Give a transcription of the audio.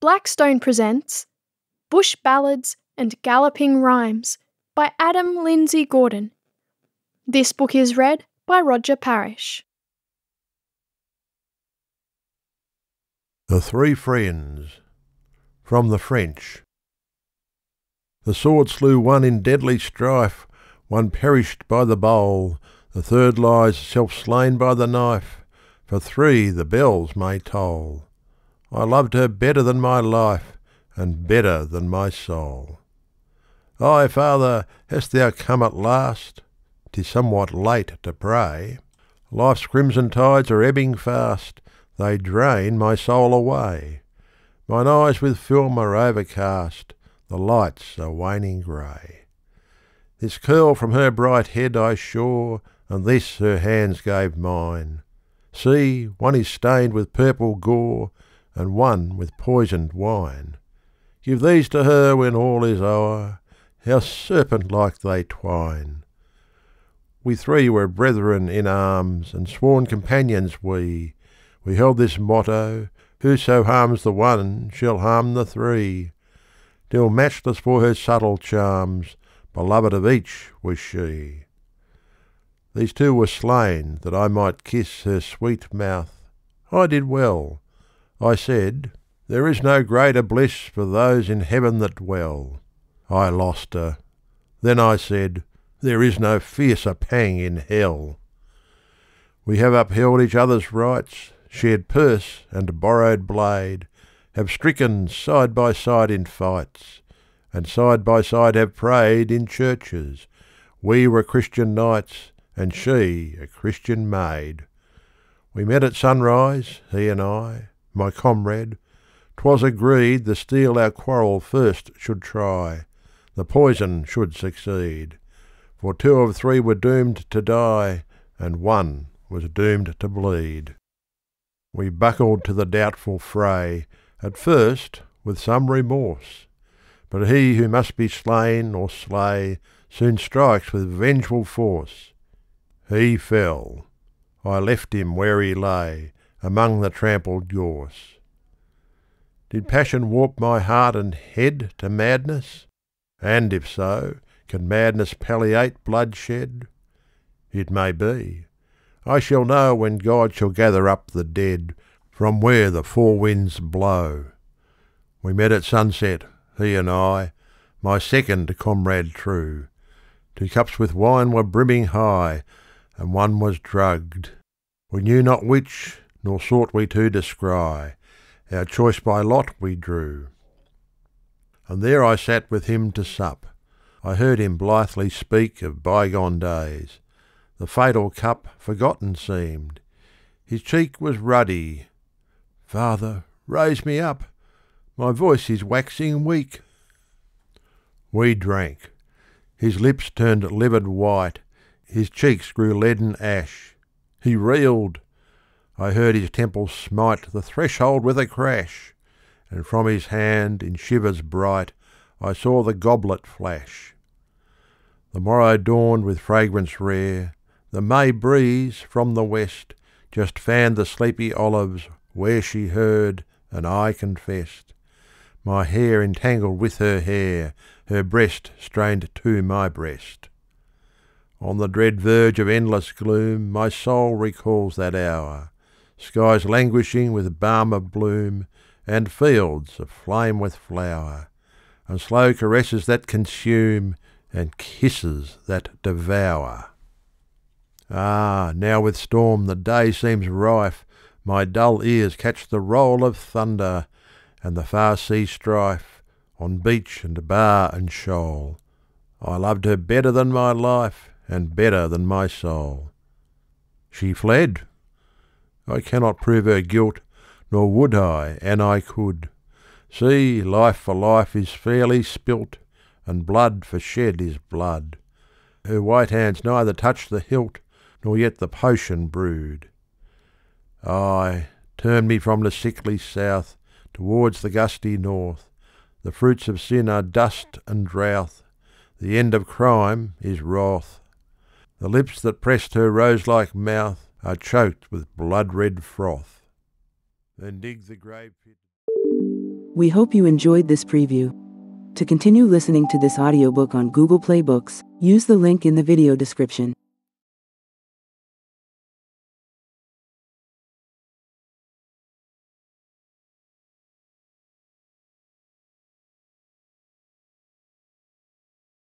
Blackstone presents Bush Ballads and Galloping Rhymes by Adam Lindsay Gordon. This book is read by Roger Parish. The Three Friends From the French The sword slew one in deadly strife, one perished by the bowl, the third lies self slain by the knife, for three the bells may toll. I loved her better than my life, and better than my soul. Ay, father, hast thou come at last? 'Tis somewhat late to pray. Life's crimson tides are ebbing fast, they drain my soul away. Mine eyes with film are overcast, the lights are waning grey. This curl from her bright head I saw, and this her hands gave mine. See, one is stained with purple gore, and one with poisoned wine. Give these to her when all is o'er, how serpent like they twine. We three were brethren in arms, and sworn companions we. We held this motto, Whoso harms the one shall harm the three. Till matchless for her subtle charms, beloved of each was she. These two were slain that I might kiss her sweet mouth. I did well. I said, There is no greater bliss for those in heaven that dwell. I lost her. Then I said, There is no fiercer pang in hell. We have upheld each other's rights, shared purse and borrowed blade, have stricken side by side in fights, and side by side have prayed in churches. We were Christian knights, and she a Christian maid. We met at sunrise, he and I, my comrade. 'Twas agreed the steel our quarrel first should try, the poison should succeed. For two of three were doomed to die, and one was doomed to bleed. We buckled to the doubtful fray, at first with some remorse. But he who must be slain or slay soon strikes with vengeful force. He fell. I left him where he lay, among the trampled gorse. Did passion warp my heart and head to madness? And if so, can madness palliate bloodshed? It may be. I shall know when God shall gather up the dead from where the four winds blow. We met at sunset, he and I, my second comrade true. Two cups with wine were brimming high, and one was drugged. We knew not which, nor sought we to descry, our choice by lot we drew. And there I sat with him to sup, I heard him blithely speak of bygone days, the fatal cup forgotten seemed, his cheek was ruddy. Father, raise me up, my voice is waxing weak. We drank. His lips turned livid white, his cheeks grew leaden ash. He reeled, I heard his temples smite The threshold with a crash, And from his hand in shivers bright I saw the goblet flash. The morrow dawned with fragrance rare, The May breeze from the west Just fanned the sleepy olives where she heard and I confessed. My hair entangled with her hair, her breast strained to my breast. On the dread verge of endless gloom My soul recalls that hour, skies languishing with balm of bloom, and fields aflame with flower, and slow caresses that consume, and kisses that devour. Ah, now with storm the day seems rife, my dull ears catch the roll of thunder, and the far sea strife, on beach and bar and shoal. I loved her better than my life, and better than my soul. She fled, I cannot prove her guilt, nor would I, an I could. See, life for life is fairly spilt, and blood for shed is blood. Her white hands neither touch the hilt, nor yet the potion brewed. Ay, turn me from the sickly south towards the gusty north. The fruits of sin are dust and drouth. The end of crime is wrath. The lips that pressed her rose like mouth are choked with blood red froth. Then dig the grave pit. We hope you enjoyed this preview. To continue listening to this audiobook on Google Play Books, use the link in the video description.